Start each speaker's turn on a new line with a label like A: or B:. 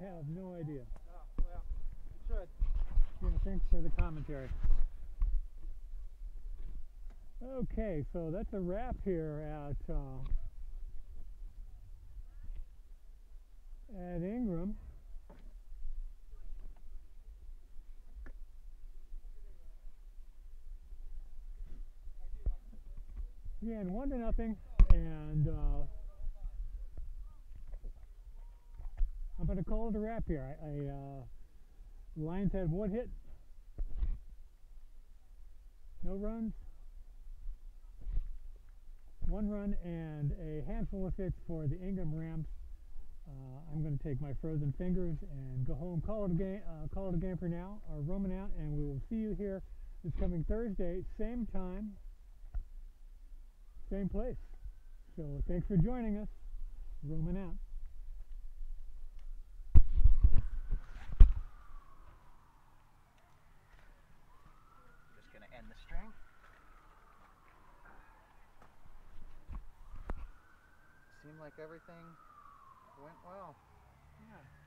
A: have no idea.
B: Oh, well, should.
A: Yeah, thanks for the commentary. Okay, so that's a wrap here at uh, at Ingraham. Again, one to nothing, and uh, going to call it a wrap here. I, I uh, Lions had one hit, no runs, one run, and a handful of hits for the Ingraham Rams. Uh, I'm going to take my frozen fingers and go home, call it a game, uh, call it a game for now, or Roman out, and we will see you here this coming Thursday, same time, same place. So thanks for joining us. Roman out.
B: The string. Seemed like everything went well.
A: Yeah.